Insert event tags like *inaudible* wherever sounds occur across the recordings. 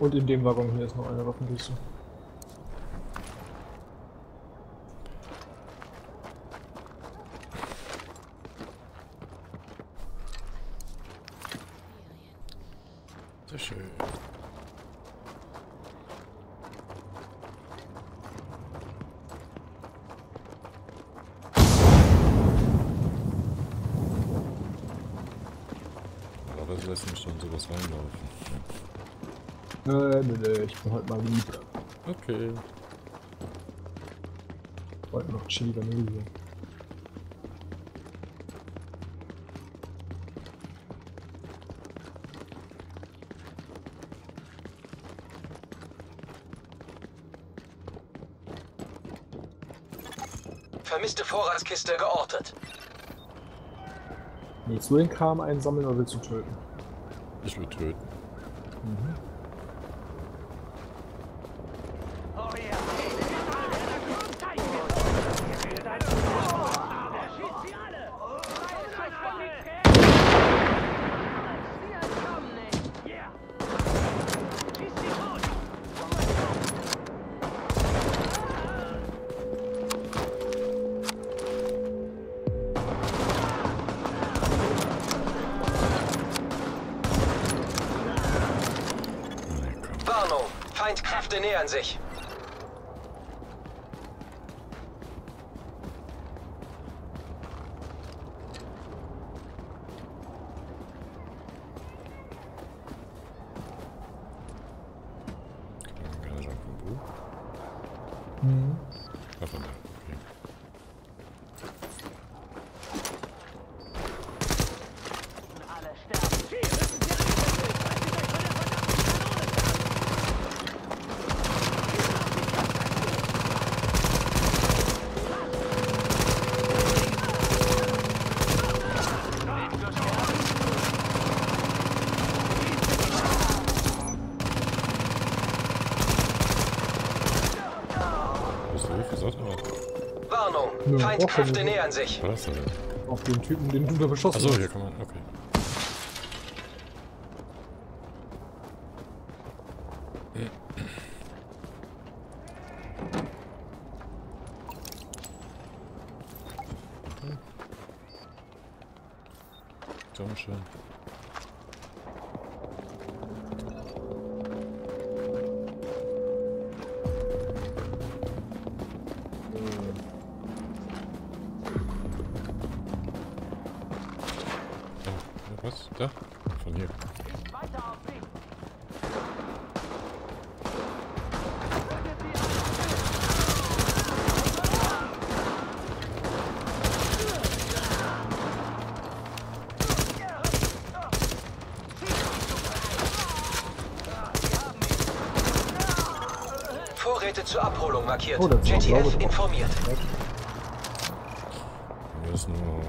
Und in dem Waggon hier ist noch eine Waffenkiste. Sehr schön. Normalerweise lässt mich dann sowas reinlaufen. Äh, nee, nee, ich bin heute mal lieb. Okay. Heute noch Chili Vanille. Vermisste Vorratskiste geortet. Willst du den Kram einsammeln oder willst du töten? Ich will töten. Nähern sich. Kann man gerne sagen, von wo? Mhm. Ah, von da. Okay. Hast du Hilfe gesagt? oder? Warnung. Ja, Feindkräfte er nähern sich. Was denn? Auf den Typen, den du da beschossen Achso, hast. hier kann man. Okay. *clears throat* Dankeschön. Vorräte zur Abholung markiert. Oh, drauf. informiert. Hier ist nur.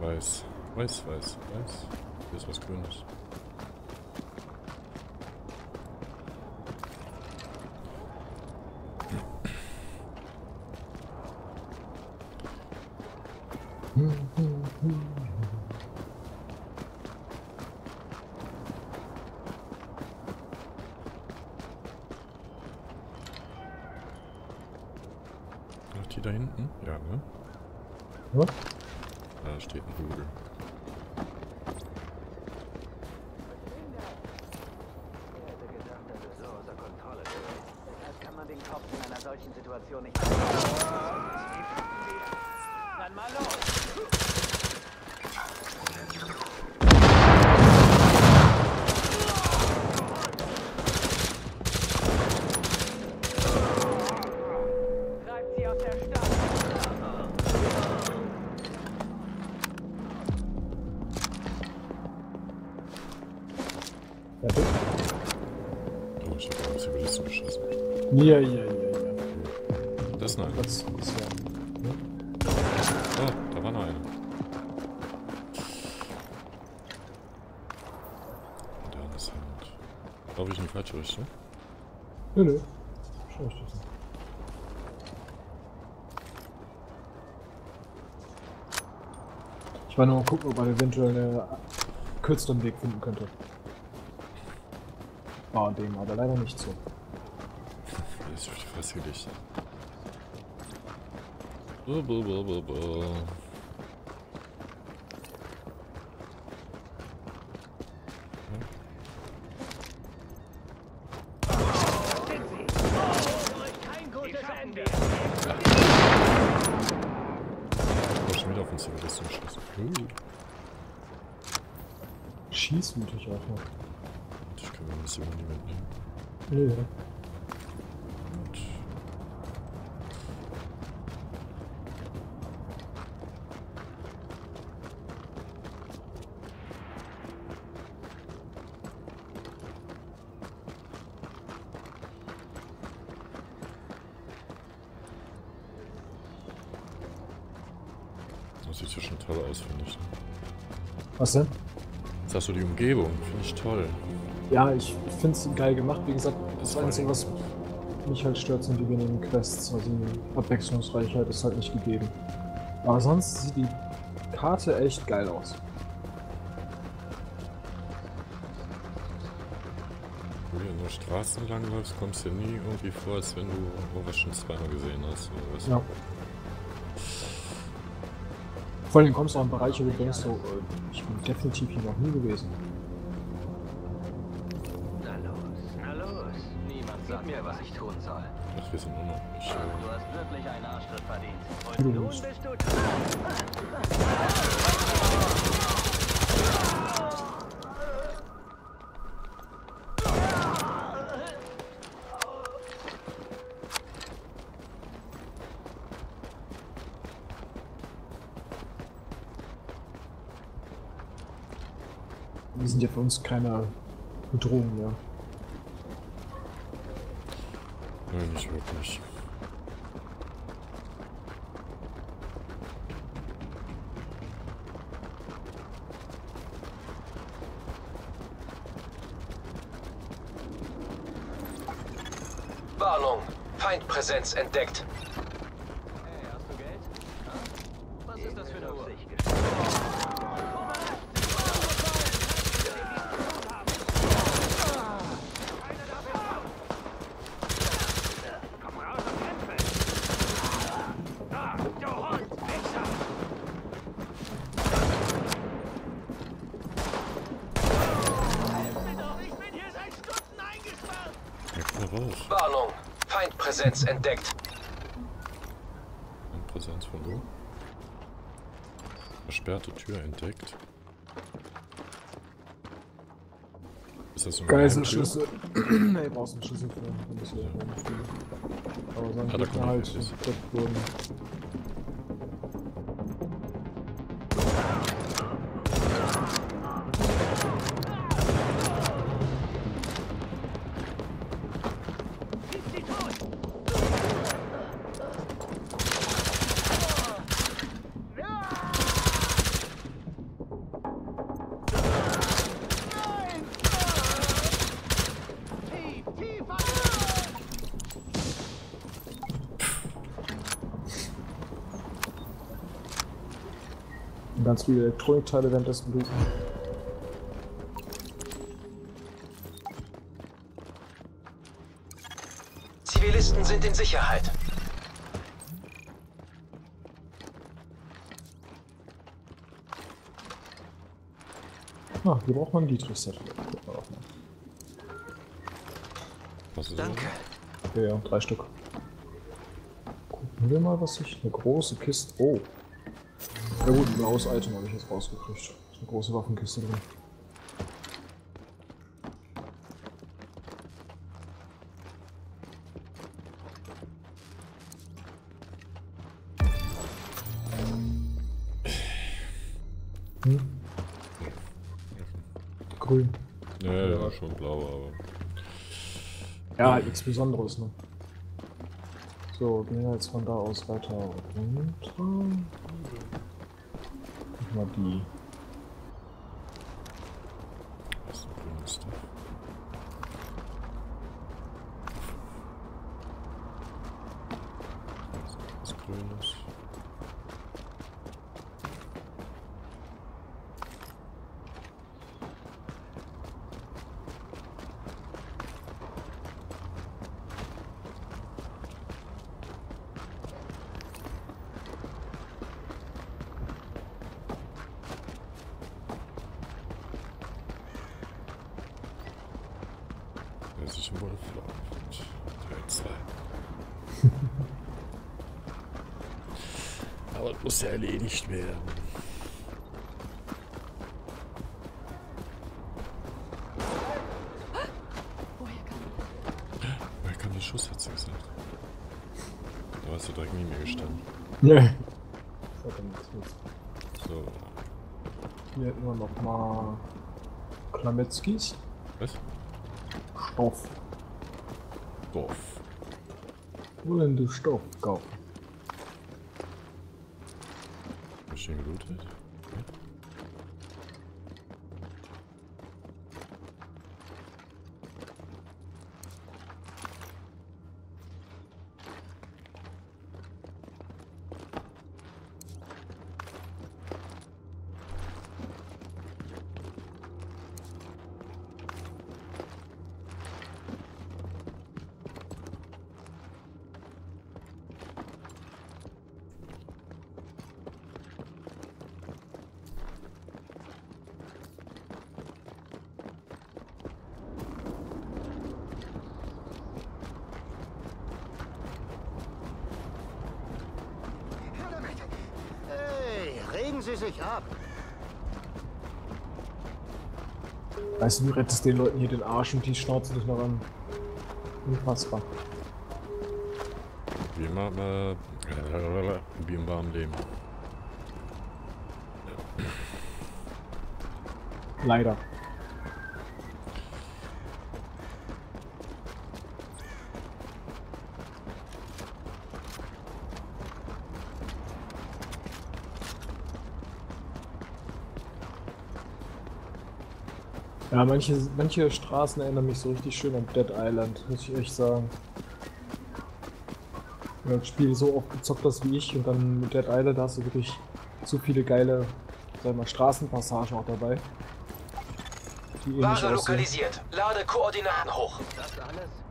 Weiß. Weiß, weiß, weiß. Hier ist was Grünes. Ach, die da hinten? Ja, ne? Ja? Da steht ein Hügel. Solchen Situation nicht. Dann mal los! Ja, ja, ja, ja. Das ist eine. Das ist ja. Oh, da war noch einer. Da ist Hand. Laufe ich in die falsche Richtung? Nö, nö. Schau ich das nicht. Ich war nur mal gucken, ob man eventuell einen kürzeren Weg finden könnte. Ah, dem aber leider nicht so. Buh, buh, buh, buh, buh. Geschossen. Uh, Schießmutig auch noch. ich kann mir das immer nie mitnehmen. Nee, ja. Gut. Das sieht ja schon toll aus, finde ich. ne? Was denn? Jetzt hast du die Umgebung, finde ich toll. Ja, ich finde es geil gemacht. Wie gesagt, das Einzige, was mich halt stört, sind die wenigen Quests. Also die Abwechslungsreichheit ist halt nicht gegeben. Aber sonst sieht die Karte echt geil aus. Wenn du hier nur Straßen langläufst, kommst du dir nie irgendwie vor, als wenn du irgendwas schon zweimal gesehen hast. Oder was? Ja. Vor allem kommst du auch in Bereiche, wo du denkst, so, äh, ich bin definitiv hier noch nie gewesen. Na los, na los. Niemand sagt mir, was ich tun soll. Ach, wir sind nur noch nicht. Du hast wirklich einen Arschtritt verdient. Und nun bist du dran. Die sind ja für uns keine Bedrohung mehr. Nein, nicht wirklich. Warnung. Feindpräsenz entdeckt. Hey, hast du Geld? Was ist das für eine Uhr? Ja, komm raus. Warnung. Feindpräsenz entdeckt. Ein Präsenz von wo? Versperrte Tür entdeckt. Ist das so eine Geiselschlüssel. nee, brauchst einen Schlüssel für. hier rumfliegen. Aber sonst Ah, da kommt er halt Elektronikteile währenddessen looten. Zivilisten sind in Sicherheit. Ah, hier braucht man ein Dietrich-Set. Guck mal auch mal. Was ist Danke. Ja, ja, drei Stück. Gucken wir mal, was ich. Eine große Kiste. Oh. Ja gut, ein blaues Item habe ich jetzt rausgekriegt. Ist eine große Waffenkiste drin. Hm? Grün. Ja, ja, schon blau, aber. Ja, nichts Besonderes, ne? So, gehen wir jetzt von da aus weiter runter. Guck mal die. Was ist denn grünes Stuff? Was ist was Grünes? *laughs* Das ist ein Wolflauf. Teil 2. Aber es muss ja erledigt werden. Woher kam Woher kam der Schuss, hat sie gesagt. Da hast du direkt neben mir gestanden. Nee. Das hat dann nichts mit. So, Hier hätten wir noch mal Klametzkis. was? Stoff. Dorf. Wollen du Stoff kaufen? Schön gelootet. Hey, regen Sie sich ab. Weißt du, du rettest den Leuten hier den Arsch und die schnauzen dich noch an. Unfassbar. Wie immer, äh, wie im warmen Leben. Leider. Ja, manche, manche Straßen erinnern mich so richtig schön an Dead Island, muss ich echt sagen. Wenn du das Spiel so oft gezockt hast wie ich und dann mit Dead Island da hast du wirklich so viele geile, sag mal, Straßenpassagen auch dabei. Ware lokalisiert. Lade Koordinaten hoch. Das alles?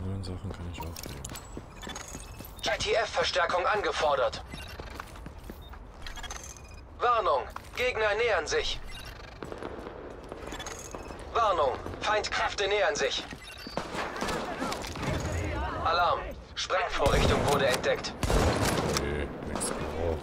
Neuen Sachen kann ich auflegen. JTF-Verstärkung angefordert. Warnung, Gegner nähern sich. Warnung, Feindkräfte nähern sich. Alarm, Sprengvorrichtung wurde entdeckt. Okay, nix gebraucht.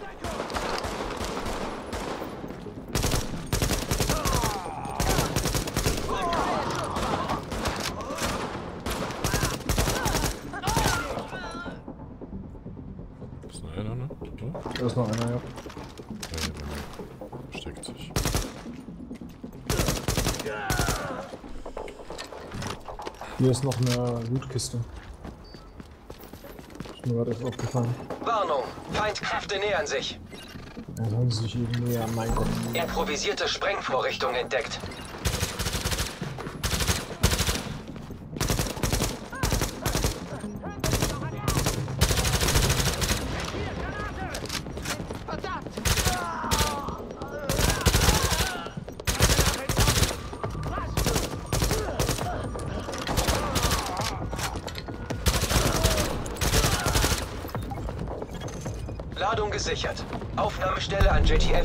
Ist noch einer, ne? Oder? Da ist noch einer, ja. Versteckt sich. Hier ist noch eine Lootkiste. Ist mir gerade erst aufgefallen. Warnung, Feindkräfte nähern sich. Sollen sie sich eben näher, mein Gott. Improvisierte Sprengvorrichtung entdeckt.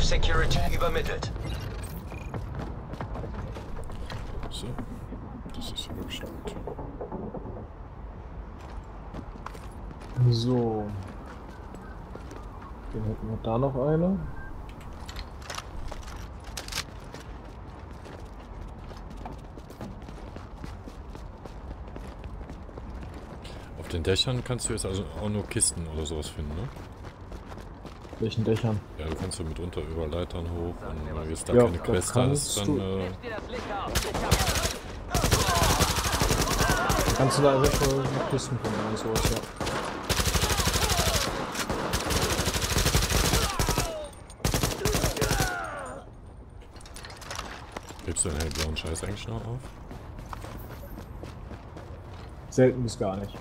JTF Security übermittelt. So. Das ist gut. So. Dann hätten wir da noch eine. Auf den Dächern kannst du jetzt also auch nur Kisten oder sowas finden, ne? Welchen Dächern? Ja, du kannst ja mitunter über Leitern hoch und wenn jetzt da Ja, keine Quest hast, kannst dann du. äh. Kannst du da eventuell noch Kisten finden oder sowas, ja. hebst du den hellblauen Scheiß eigentlich noch auf? Selten bis gar nicht.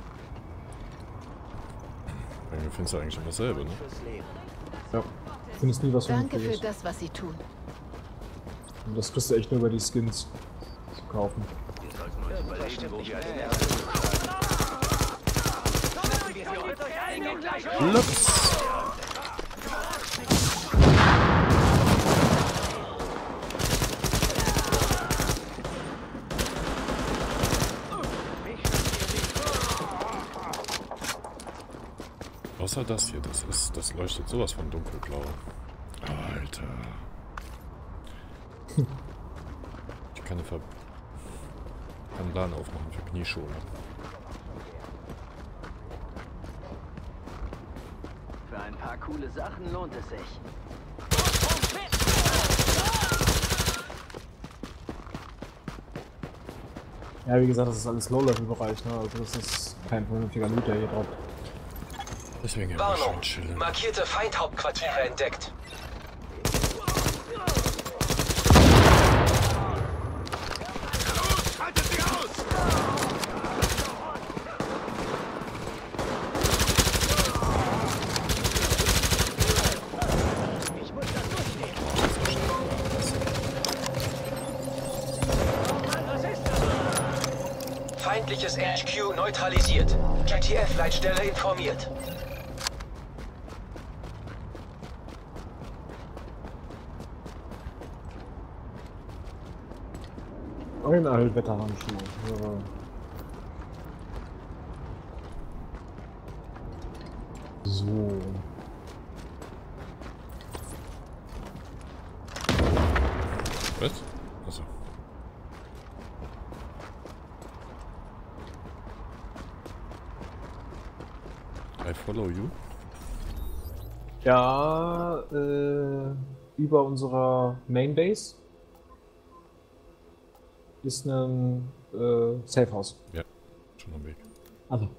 Dann findest du eigentlich immer dasselbe, ne? Findest nie was Danke für das, was Sie tun. Und das kriegst du echt nur über die Skins zu kaufen. Irgendwas stimmt nicht mit den Lups! Außer das hier, das ist, das leuchtet sowas von dunkelblau. Alter. *laughs* Ich kann eine Ver kann Laden aufmachen für Knieschule. Für ein paar coole Sachen lohnt es sich. Ja, wie gesagt, das ist alles Low-Level-Bereich, ne? Also das ist kein vernünftiger Loot, der hier droppt. Deswegen Warnung. chillen. Markierte Feindhauptquartiere entdeckt. Feindliches HQ neutralisiert. GTF-Leitstelle informiert. Ein Allwetterhandschuh. Ja. So. Was? Achso. I follow you. Ja, äh, über unserer Mainbase ist ein äh, Safehouse. Ja, schon am Weg. Also.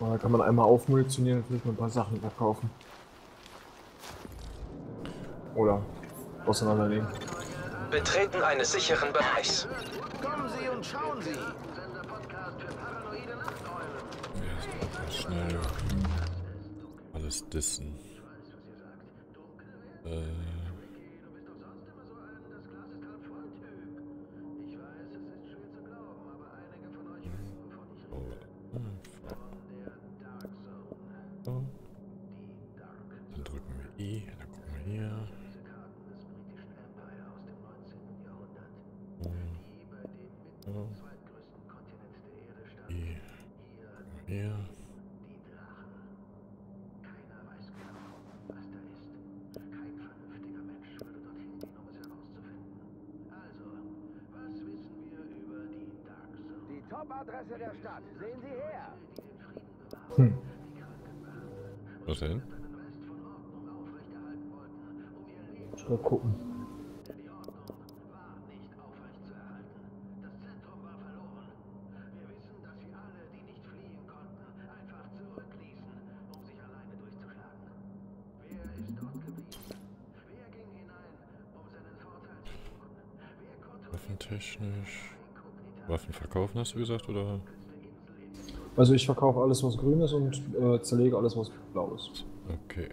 Da kann man einmal aufmunitionieren und vielleicht mal ein paar Sachen verkaufen. Oder auseinanderlegen. Betreten eines sicheren Bereichs. Kommen Sie und schauen Sie. Schnell. Alles dissen. Äh. Die Top-Adresse der Stadt. Sehen Sie her. Hm. Was denn? Ich mal gucken. Verkaufen, hast du gesagt, oder? Also ich verkaufe alles, was grün ist und äh, zerlege alles, was blau ist. Okay.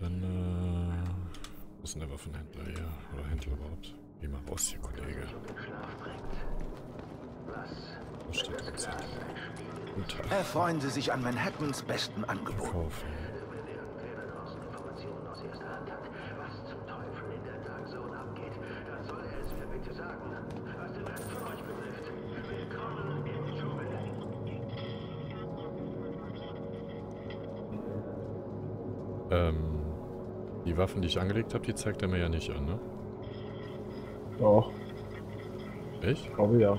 Dann, äh. Wo ist denn der Waffenhändler hier? Oder Händler überhaupt? Geh mal raus hier, Kollege. Wo steht der Zettel? Guten Tag. Erfreuen Sie sich an Manhattans besten Angebot. Verkaufen. Die Waffen, die ich angelegt habe, die zeigt er mir ja nicht an, ne? Doch, Ich? glaube ja.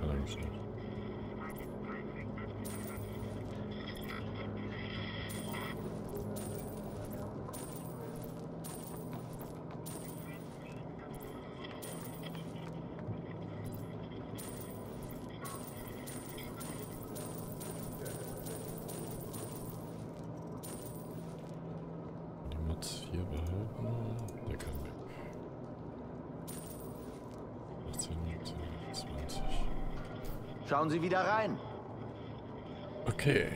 Kann eigentlich nicht. hier behalten. Der kann weg. 18, 20. Schauen Sie wieder rein. Okay.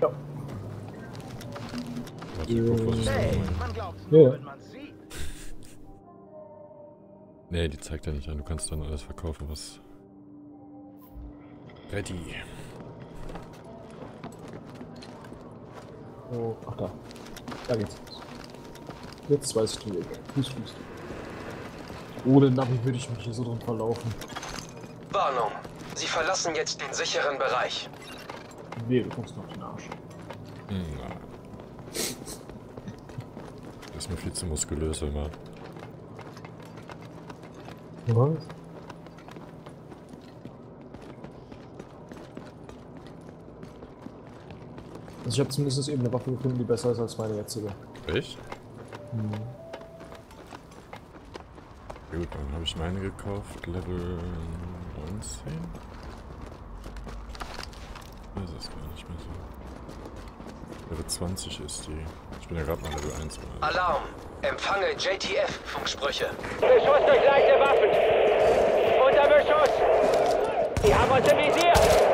Ja. Hey, man glaubt's Ja. nur, wenn man's sieht. Nee, die zeigt ja nicht an. Du kannst dann alles verkaufen, was. Ready. Oh, ach da. Da geht's. Jetzt weiß ich den Weg. Fuß, Fuß. Ohne Navi würde ich mich hier so drin verlaufen. Warnung. Sie verlassen jetzt den sicheren Bereich. Nee, du kommst noch auf den Arsch. Hm, na. Das ist mir viel zu muskulös immer. Was? Also ich habe zumindest eben eine Waffe gefunden, die besser ist als meine jetzige. Echt? Ich meine gekauft. Level 19. Das ist gar nicht mehr so. Level 20 ist die. Ich bin ja gerade mal Level 1. Mal. Alarm. Empfange JTF-Funksprüche. Beschuss durch leichte Waffen. Unter Beschuss. Sie haben uns im Visier.